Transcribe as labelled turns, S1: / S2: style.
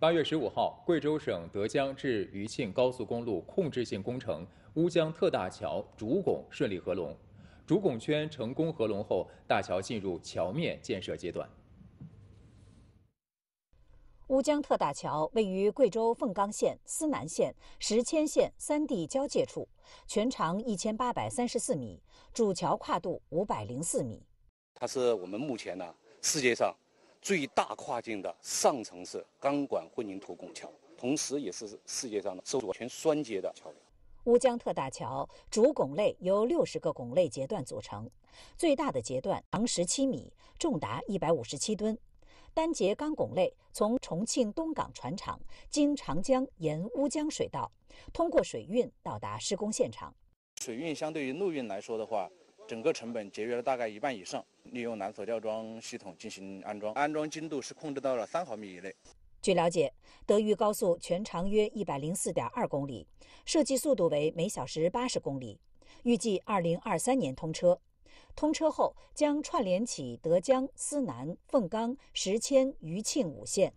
S1: 八月十五号，贵州省德江至余庆高速公路控制性工程乌江特大桥主拱顺利合龙，主拱圈成功合龙后，大桥进入桥面建设阶段。
S2: 乌江特大桥位于贵州凤冈县、思南县、石阡县三地交界处，全长一千八百三十四米，主桥跨度五百零四米。
S3: 它是我们目前呢世界上。最大跨境的上层式钢管混凝土拱桥，同时也是世界上的首座全双节的桥梁。
S2: 乌江特大桥主拱类由六十个拱类节段组成，最大的节段长十七米，重达一百五十七吨。单节钢拱类从重庆东港船厂经长江沿乌江水道，通过水运到达施工现场。
S4: 水运相对于陆运来说的话，整个成本节约了大概一半以上。利用缆索吊装系统进行安装，安装精度是控制到了三毫米以内。
S2: 据了解，德渝高速全长约一百零四点二公里，设计速度为每小时八十公里，预计二零二三年通车。通车后将串联起德江、思南、凤冈、石阡、余庆五线。